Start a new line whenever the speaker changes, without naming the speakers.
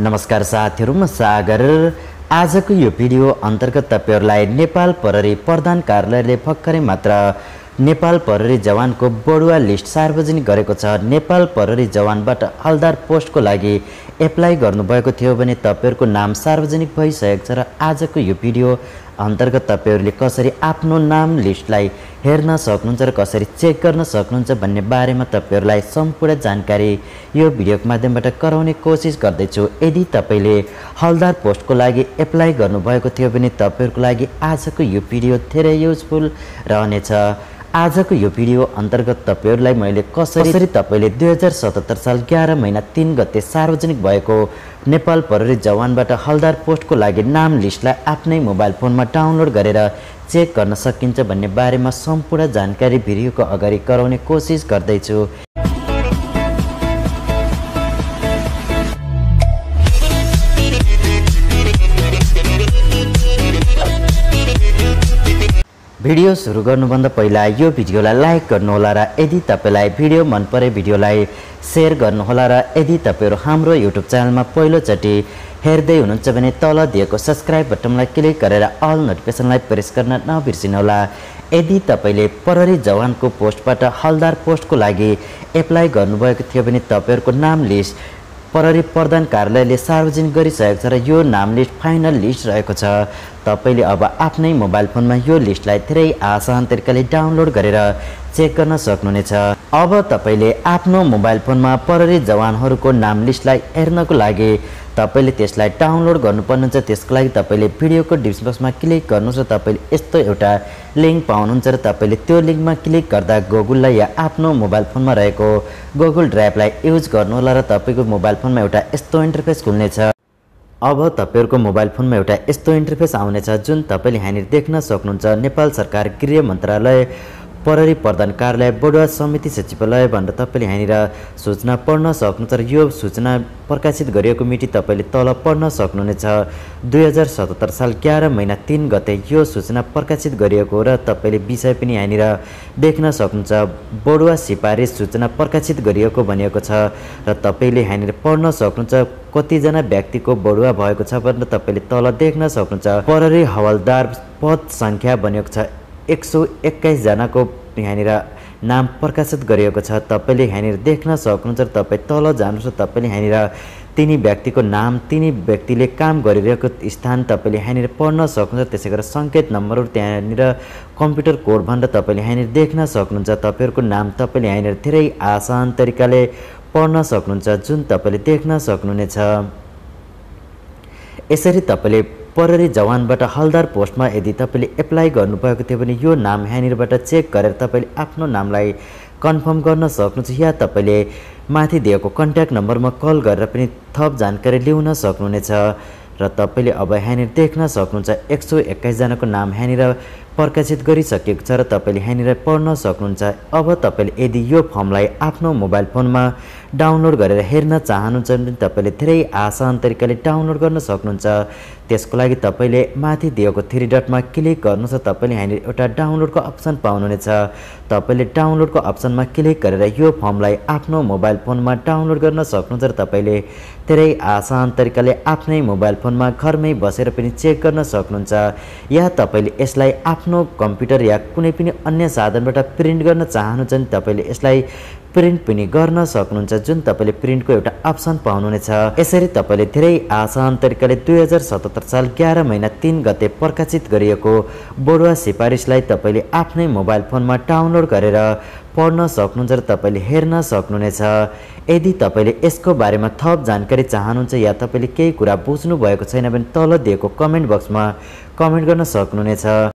नमस्कार साथीहरू म सागर। आजको यो भिडियो अन्तर्गत तपाईँहरूलाई नेपाल प्रहरी प्रधान कार्यालयले भर्खरै मात्र नेपाल प्रहरी जवानको बढुवा लिस्ट सार्वजनिक गरेको छ। नेपाल प्रहरी जवानबाट हलदार पोस्टको लागि एप्लाई गर्नुभएको थियो भने तपाईँहरूको नाम सार्वजनिक भइसकेको छ र आजको यो भिडियो अन्तर्गत तपाईँहरूले कसरी आफ्नो नाम लिस्टलाई हेर्न सक्नुहुन्छ र कसरी चेक गर्न सक्नुहुन्छ भन्ने बारेमा तपाईँहरूलाई सम्पूर्ण जानकारी यो भिडियोको माध्यमबाट गराउने कोसिस गर्दैछु। यदि तपाईँले हलदार पोस्टको लागि एप्लाई गर्नुभएको थियो भने तपाईँहरूको लागि आजको यो भिडियो धेरै युजफुल रहनेछ। आजको यो भिडियो अन्तर्गत तपाईँहरूलाई मैले कसरी कसरी तपाईँले दुई हजार सतहत्तर साल एघार महिना तिन गते सार्वजनिक भएको नेपाल प्रहरी जवानबाट हलदार पोस्टको लागि नाम लिस्टलाई आफ्नै मोबाइल फोनमा डाउनलोड गरेर चेक गर्न सकिन्छ भन्ने बारेमा सम्पूर्ण जानकारी भिडियोको अगाडि गराउने कोसिस गर्दैछु। भिडियो सुरु गर्नुभन्दा पहिला यो भिडियोलाई लाइक गर्नुहोला र यदि तपाईँलाई भिडियो मन परे भिडियोलाई सेयर गर्नुहोला र यदि तपाईँहरू हाम्रो युट्युब च्यानलमा पहिलोचोटि हेर्दै हुनुहुन्छ भने तल दिएको सब्सक्राइब बटनलाई क्लिक गरेर अल नोटिफिकेसनलाई प्रेस गर्न नबिर्सिनुहोला। यदि तपाईँले प्रहरी जवानको पोस्टबाट हलदार पोस्टको लागि एप्लाई गर्नुभएको थियो भने तपाईँहरूको नाम लिस्ट प्रहरी प्रधान कार्यालयले सार्वजनिक गरिसकेको छ र यो नाम लिस्ट फाइनल लिस्ट रहेको छ। तपाईँले अब आफ्नै मोबाइल फोनमा यो लिस्टलाई धेरै आसान तरिकाले डाउनलोड गरेर चेक गर्न सक्नुहुनेछ। अब तपाईँले आफ्नो मोबाइल फोनमा प्रहरी जवानहरूको नाम लिस्टलाई हेर्नको लागि तपाईँले त्यसलाई डाउनलोड गर्नुपर्ने हुन्छ। त्यसको लागि तपाईँले भिडियोको बक्समा क्लिक गर्नुहोस् र तपाईँले यस्तो एउटा लिङ्क पाउनुहुन्छ र तपाईँले त्यो लिङ्कमा क्लिक गर्दा गुगललाई या आफ्नो मोबाइल फोनमा रहेको गुगल ड्राइभलाई युज गर्नुहोला र तपाईँको मोबाइल फोनमा एउटा यस्तो इन्टरफेस खुल्नेछ। अब तपाईँहरूको मोबाइल फोनमा एउटा यस्तो इन्टरफेस आउनेछ जुन तपाईँले यहाँनिर देख्न सक्नुहुन्छ। नेपाल सरकार गृह मन्त्रालय प्रहरी प्रधान कार्यालय बडुवा समिति सचिवालय भनेर तपाईँले यहाँनिर सूचना पढ्न सक्नुहुन्छ र यो सूचना प्रकाशित गरिएको मिति तपाईँले तल पढ्न सक्नुहुनेछ। दुई हजार सतहत्तर साल एघार महिना तिन गते यो सूचना प्रकाशित गरिएको र तपाईँले विषय पनि यहाँनिर देख्न सक्नुहुन्छ। बडुवा सिफारिस सूचना प्रकाशित गरिएको भनिएको छ र तपाईँले यहाँनिर पढ्न सक्नुहुन्छ। कतिजना व्यक्तिको बढुवा भएको छ भनेर तपाईँले तल देख्न सक्नुहुन्छ। प्रहरी हवलदार पद सङ्ख्या बनेको छ एक सौ एक्काइसजनाको यहाँनिर नाम प्रकाशित गरिएको छ। तपाईँले यहाँनिर देख्न सक्नुहुन्छ तपाईँ तल जानुहोस् तपाईँले यहाँनिर तिनी व्यक्तिको नाम तिनी व्यक्तिले काम गरिरहेको स्थान तपाईँले यहाँनिर पढ्न सक्नुहुन्छ। त्यसै गरेर सङ्केत नम्बरहरू त्यहाँनिर कम्प्युटर कोड भनेर तपाईँले यहाँनिर देख्न सक्नुहुन्छ। तपाईँहरूको नाम तपाईँले यहाँनिर धेरै आसान तरिकाले पढ्न सक्नुहुन्छ। जुन तपाईँले देख्न सक्नुहुनेछ। यसरी तपाईँले प्रहरी जवानबाट हलदार पोस्टमा यदि तपाईँले एप्लाई गर्नुभएको थियो भने यो नाम यहाँनिरबाट चेक गरेर तपाईँले आफ्नो नामलाई कन्फर्म गर्न सक्नुहुन्छ या तपाईँले माथि दिएको कन्ट्याक्ट नम्बरमा कल गरेर पनि थप जानकारी लिउन सक्नुहुनेछ। र तपाईँले अब यहाँनिर देख्न सक्नुहुन्छ एक सौ एक्काइसजनाको नाम यहाँनिर प्रकाशित गरिसकेको छ र तपाईँले यहाँनिर पढ्न सक्नुहुन्छ। अब तपाईँले यदि यो फर्मलाई आफ्नो मोबाइल फोनमा डाउनलोड गरेर हेर्न चाहनुहुन्छ भने तपाईँले धेरै आसान तरिकाले डाउनलोड गर्न सक्नुहुन्छ। त्यसको लागि तपाईँले माथि दिएको थ्री डटमा क्लिक गर्नुहोस् र तपाईँले यहाँनिर एउटा डाउनलोडको अप्सन पाउनुहुनेछ। तपाईँले डाउनलोडको अप्सनमा क्लिक गरेर यो फर्मलाई आफ्नो मोबाइल फोनमा डाउनलोड गर्न सक्नुहुन्छ र तपाईँले धेरै आसान तरिकाले आफ्नै मोबाइल फोनमा घरमै बसेर पनि चेक गर्न सक्नुहुन्छ। या तपाईँले यसलाई आफ्नो कम्प्युटर या कुनै पनि अन्य साधनबाट प्रिन्ट गर्न चाहनुहुन्छ भने तपाईँले यसलाई प्रिन्ट पनि गर्न सक्नुहुन्छ जुन तपाईँले प्रिन्टको एउटा अप्सन पाउनुहुनेछ। यसरी तपाईँले धेरै आसान तरिकाले दुई हजार सतहत्तर साल एघार महिना तिन गते प्रकाशित गरिएको बडुवा सिफारिसलाई तपाईँले आफ्नै मोबाइल फोनमा डाउनलोड गरेर पढ्न सक्नुहुन्छ र तपाईँले हेर्न सक्नुहुनेछ। यदि तपाईँले यसको बारेमा थप जानकारी चाहनुहुन्छ या तपाईँले केही कुरा बुझ्नु भएको छैन भने तल दिएको कमेन्ट बक्समा कमेन्ट गर्न सक्नुहुनेछ।